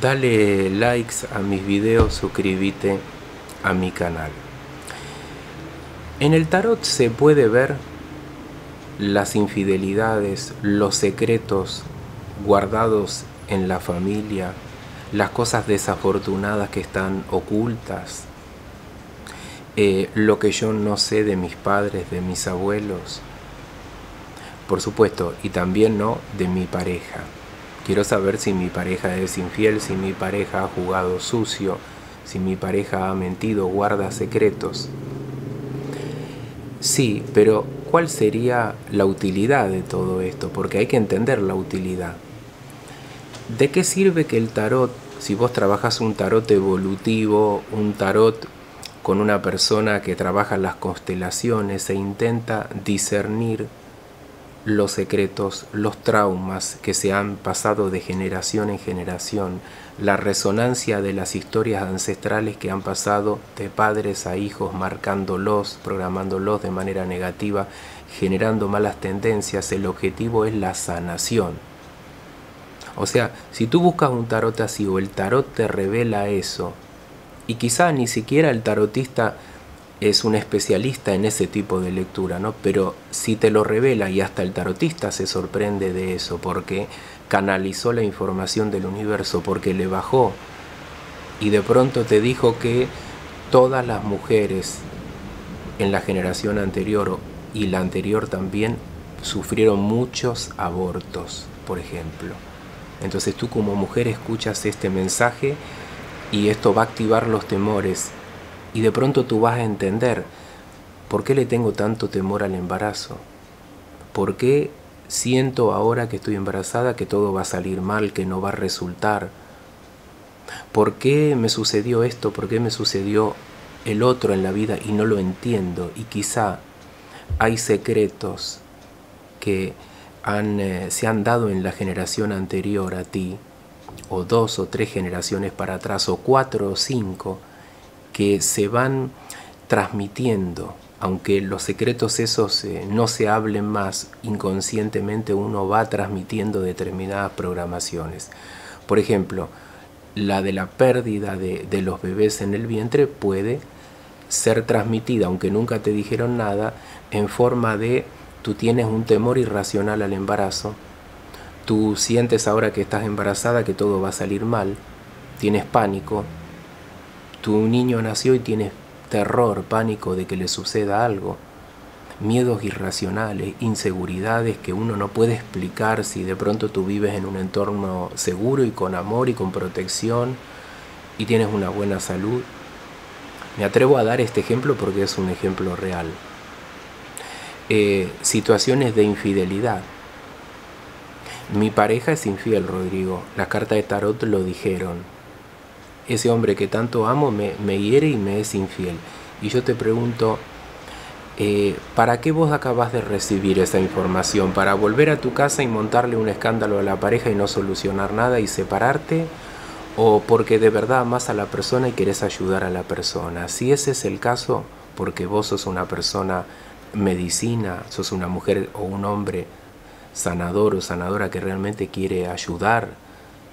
dale likes a mis videos, suscríbete a mi canal. En el tarot se puede ver las infidelidades, los secretos guardados en la familia, las cosas desafortunadas que están ocultas, eh, lo que yo no sé de mis padres, de mis abuelos, por supuesto, y también no de mi pareja. Quiero saber si mi pareja es infiel, si mi pareja ha jugado sucio, si mi pareja ha mentido, guarda secretos. Sí, pero ¿cuál sería la utilidad de todo esto? Porque hay que entender la utilidad. ¿De qué sirve que el tarot, si vos trabajas un tarot evolutivo, un tarot con una persona que trabaja las constelaciones e intenta discernir los secretos, los traumas que se han pasado de generación en generación, la resonancia de las historias ancestrales que han pasado de padres a hijos, marcándolos, programándolos de manera negativa, generando malas tendencias, el objetivo es la sanación. O sea, si tú buscas un tarot así o el tarot te revela eso, y quizá ni siquiera el tarotista es un especialista en ese tipo de lectura, ¿no? Pero si te lo revela y hasta el tarotista se sorprende de eso porque canalizó la información del universo, porque le bajó y de pronto te dijo que todas las mujeres en la generación anterior y la anterior también sufrieron muchos abortos, por ejemplo. Entonces tú como mujer escuchas este mensaje y esto va a activar los temores y de pronto tú vas a entender por qué le tengo tanto temor al embarazo. ¿Por qué siento ahora que estoy embarazada que todo va a salir mal, que no va a resultar? ¿Por qué me sucedió esto? ¿Por qué me sucedió el otro en la vida y no lo entiendo? Y quizá hay secretos que han, eh, se han dado en la generación anterior a ti, o dos o tres generaciones para atrás, o cuatro o cinco, que se van transmitiendo, aunque los secretos esos eh, no se hablen más, inconscientemente uno va transmitiendo determinadas programaciones. Por ejemplo, la de la pérdida de, de los bebés en el vientre puede ser transmitida, aunque nunca te dijeron nada, en forma de tú tienes un temor irracional al embarazo, tú sientes ahora que estás embarazada que todo va a salir mal, tienes pánico, tu niño nació y tienes terror, pánico de que le suceda algo, miedos irracionales, inseguridades que uno no puede explicar si de pronto tú vives en un entorno seguro y con amor y con protección y tienes una buena salud. Me atrevo a dar este ejemplo porque es un ejemplo real. Eh, situaciones de infidelidad. Mi pareja es infiel, Rodrigo. Las cartas de tarot lo dijeron ese hombre que tanto amo me, hiere y me es infiel. Y yo te pregunto, eh, ¿para qué vos acabas de recibir esa información? ¿Para volver a tu casa y montarle un escándalo a la pareja y no solucionar nada y separarte? ¿O porque de verdad amas a la persona y querés ayudar a la persona? Si ese es el caso, porque vos sos una persona medicina, sos una mujer o un hombre sanador o sanadora que realmente quiere ayudar,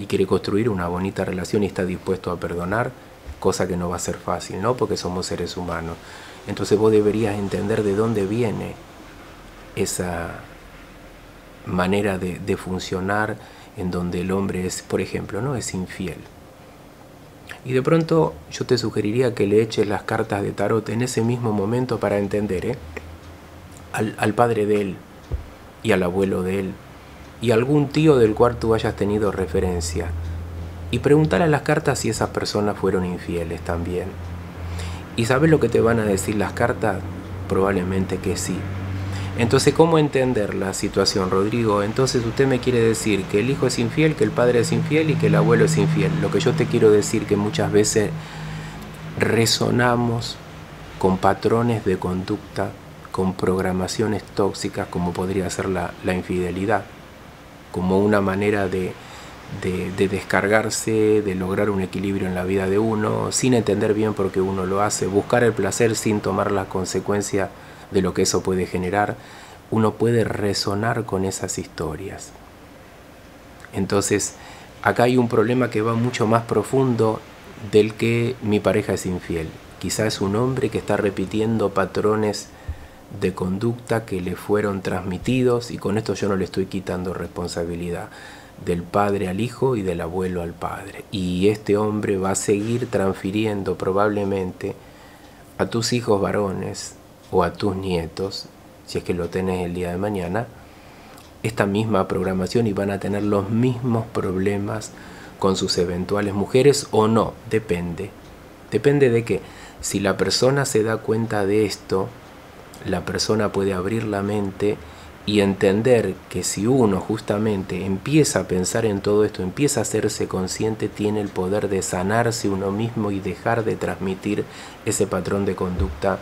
y quiere construir una bonita relación y está dispuesto a perdonar, cosa que no va a ser fácil, ¿no? Porque somos seres humanos. Entonces vos deberías entender de dónde viene esa manera de, funcionar en donde el hombre es, por ejemplo, ¿no? Es infiel. Y de pronto yo te sugeriría que le eches las cartas de tarot en ese mismo momento para entender, ¿eh? al, al padre de él y al abuelo de él y algún tío del cual tú hayas tenido referencia. Y preguntar a las cartas si esas personas fueron infieles también. ¿Y sabes lo que te van a decir las cartas? Probablemente que sí. Entonces, ¿cómo entender la situación, Rodrigo? Entonces usted me quiere decir que el hijo es infiel, que el padre es infiel y que el abuelo es infiel. Lo que yo te quiero decir que muchas veces resonamos con patrones de conducta, con programaciones tóxicas como podría ser la, la infidelidad como una manera de, descargarse, de lograr un equilibrio en la vida de uno, sin entender bien por qué uno lo hace, buscar el placer sin tomar las consecuencias de lo que eso puede generar, uno puede resonar con esas historias. Entonces, acá hay un problema que va mucho más profundo del que mi pareja es infiel. Quizá es un hombre que está repitiendo patrones de conducta que le fueron transmitidos y con esto yo no le estoy quitando responsabilidad del padre al hijo y del abuelo al padre. Y este hombre va a seguir transfiriendo probablemente a tus hijos varones o a tus nietos, si es que lo tenés el día de mañana, esta misma programación y van a tener los mismos problemas con sus eventuales mujeres o no, depende. Depende de que si la persona se da cuenta de esto, la persona puede abrir la mente y entender que si uno justamente empieza a pensar en todo esto, empieza a hacerse consciente, tiene el poder de sanarse uno mismo y dejar de transmitir ese patrón de conducta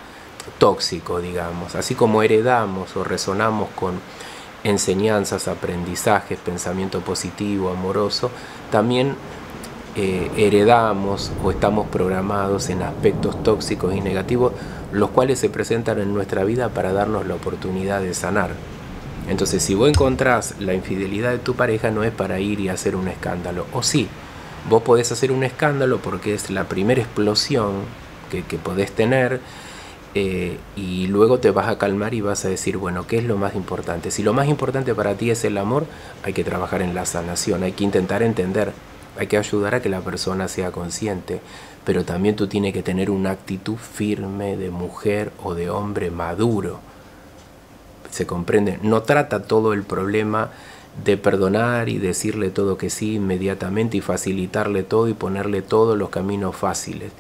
tóxico, digamos. Así como heredamos o resonamos con enseñanzas, aprendizajes, pensamiento positivo, amoroso, también eh, heredamos o estamos programados en aspectos tóxicos y negativos, los cuales se presentan en nuestra vida para darnos la oportunidad de sanar. Entonces, si vos encontrás la infidelidad de tu pareja, no es para ir y hacer un escándalo. O sí, vos podés hacer un escándalo porque es la primera explosión que, podés tener eh, y luego te vas a calmar y vas a decir, bueno, ¿qué es lo más importante? Si lo más importante para ti es el amor, hay que trabajar en la sanación, hay que intentar entender, hay que ayudar a que la persona sea consciente, pero también tú tienes que tener una actitud firme de mujer o de hombre maduro. Se comprende, no trata todo el problema de perdonar y decirle todo que sí inmediatamente y facilitarle todo y ponerle todos los caminos fáciles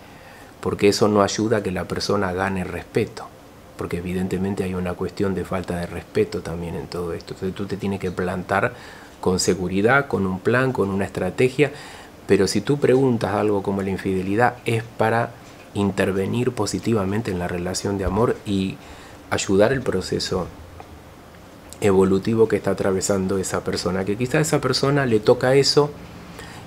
porque eso no ayuda a que la persona gane respeto, porque evidentemente hay una cuestión de falta de respeto también en todo esto. Entonces tú te tienes que plantar con seguridad, con un plan, con una estrategia, pero si tú preguntas algo como la infidelidad es para intervenir positivamente en la relación de amor y ayudar el proceso evolutivo que está atravesando esa persona, que quizá a esa persona le toca eso,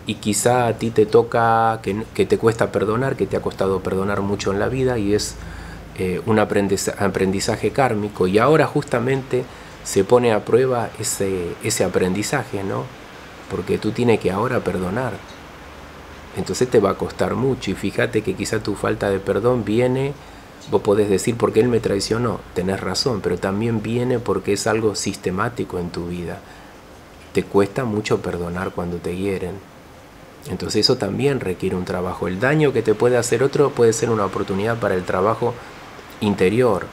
y quizá a ti te toca que, te cuesta perdonar, que te ha costado perdonar mucho en la vida y es eh, un aprendizaje, kármico. Y ahora justamente se pone a prueba ese, ese aprendizaje, ¿no? Porque tú tienes que ahora perdonar. Entonces te va a costar mucho y fíjate que quizá tu falta de perdón viene, vos podés decir porque él me traicionó, tenés razón, pero también viene porque es algo sistemático en tu vida. Te cuesta mucho perdonar cuando te hieren entonces eso también requiere un trabajo. El daño que te puede hacer otro puede ser una oportunidad para el trabajo interior.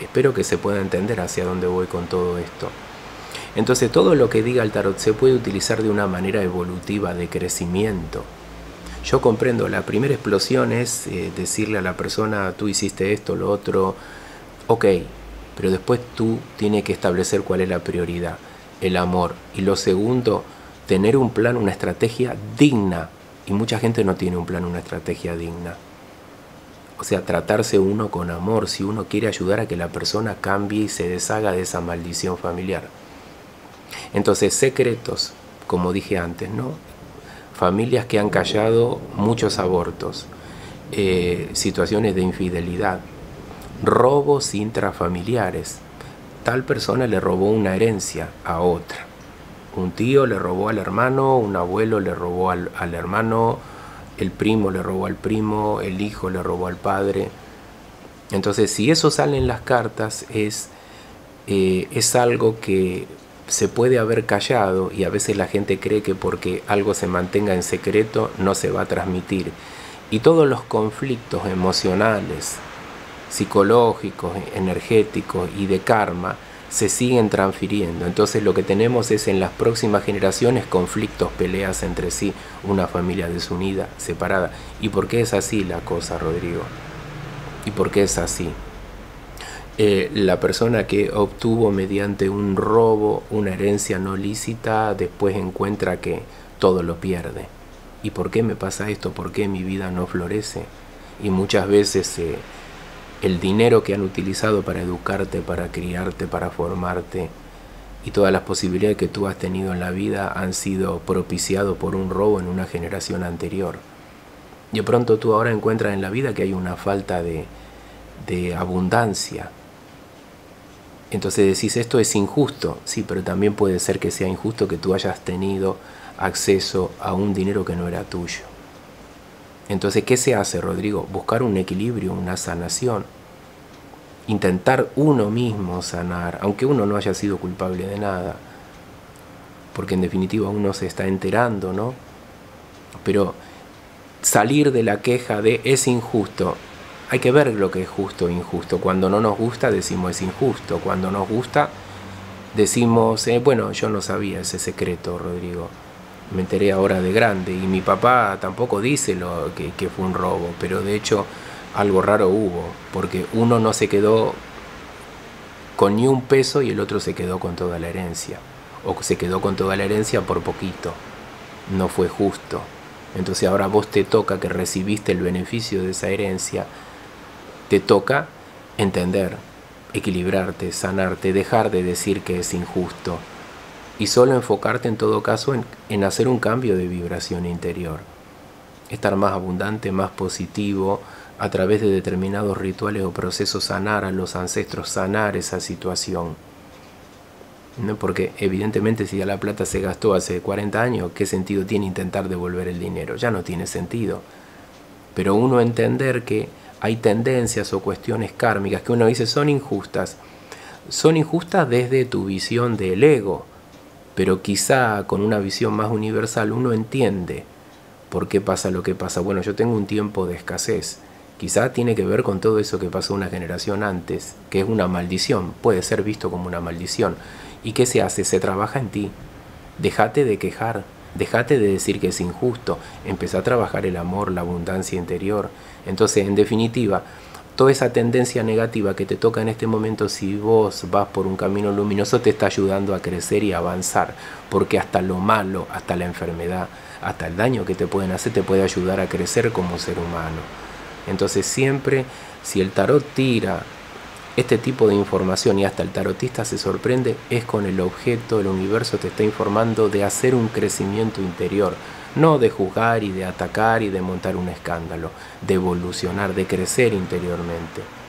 Espero que se pueda entender hacia dónde voy con todo esto. Entonces todo lo que diga el tarot se puede utilizar de una manera evolutiva, de crecimiento. Yo comprendo, la primera explosión es eh, decirle a la persona, tú hiciste esto, lo otro, ok, pero después tú tienes que establecer cuál es la prioridad, el amor. Y lo segundo, tener un plan, una estrategia digna. Y mucha gente no tiene un plan, una estrategia digna. O sea, tratarse uno con amor, si uno quiere ayudar a que la persona cambie y se deshaga de esa maldición familiar. Entonces, secretos, como dije antes, ¿no? Familias que han callado muchos abortos, eh, situaciones de infidelidad, robos intrafamiliares. Tal persona le robó una herencia a otra un tío le robó al hermano, un abuelo le robó al, hermano, el primo le robó al primo, el hijo le robó al padre. Entonces, si eso sale en las cartas, es, eh, es algo que se puede haber callado y a veces la gente cree que porque algo se mantenga en secreto no se va a transmitir. Y todos los conflictos emocionales, psicológicos, energéticos y de karma, se siguen transfiriendo. Entonces lo que tenemos es en las próximas generaciones conflictos, peleas entre sí, una familia desunida, separada. ¿Y por qué es así la cosa, Rodrigo? ¿Y por qué es así? Eh, la persona que obtuvo mediante un robo una herencia no lícita después encuentra que todo lo pierde. ¿Y por qué me pasa esto? ¿Por qué mi vida no florece? Y muchas veces se el dinero que han utilizado para educarte, para criarte, para formarte y todas las posibilidades que tú has tenido en la vida han sido propiciados por un robo en una generación anterior. De pronto tú ahora encuentras en la vida que hay una falta de, de abundancia. Entonces decís, esto es injusto, sí, pero también puede ser que sea injusto que tú hayas tenido acceso a un dinero que no era tuyo. Entonces, ¿qué se hace, Rodrigo? Buscar un equilibrio, una sanación. Intentar uno mismo sanar, aunque uno no haya sido culpable de nada. Porque en definitiva uno se está enterando, ¿no? Pero salir de la queja de es injusto. Hay que ver lo que es justo e injusto. Cuando no nos gusta decimos es injusto. Cuando nos gusta decimos, eh, bueno, yo no sabía ese secreto, Rodrigo. Me enteré ahora de grande y mi papá tampoco dice lo que, que fue un robo, pero de hecho algo raro hubo, porque uno no se quedó con ni un peso y el otro se quedó con toda la herencia, o se quedó con toda la herencia por poquito. No fue justo. Entonces ahora vos te toca que recibiste el beneficio de esa herencia, te toca entender, equilibrarte, sanarte, dejar de decir que es injusto y solo enfocarte en todo caso en, hacer un cambio de vibración interior, estar más abundante, más positivo, a través de determinados rituales o procesos sanar a los ancestros, sanar esa situación. ¿No? Porque evidentemente si ya la plata se gastó hace 40 años, ¿qué sentido tiene intentar devolver el dinero? Ya no tiene sentido. Pero uno entender que hay tendencias o cuestiones kármicas que uno dice son injustas. Son injustas desde tu visión del ego, pero quizá con una visión más universal uno entiende por qué pasa lo que pasa. Bueno, yo tengo un tiempo de escasez. Quizá tiene que ver con todo eso que pasó una generación antes, que es una maldición, puede ser visto como una maldición. ¿Y qué se hace? Se trabaja en ti. Déjate de quejar, déjate de decir que es injusto, empezá a trabajar el amor, la abundancia interior, entonces, en definitiva, toda esa tendencia negativa que te toca en este momento, si vos vas por un camino luminoso, te está ayudando a crecer y avanzar, porque hasta lo malo, hasta la enfermedad, hasta el daño que te pueden hacer, te puede ayudar a crecer como ser humano. Entonces siempre, si el tarot tira este tipo de información y hasta el tarotista se sorprende, es con el objeto, el universo te está informando de hacer un crecimiento interior no de juzgar y de atacar y de montar un escándalo, de evolucionar, de crecer interiormente.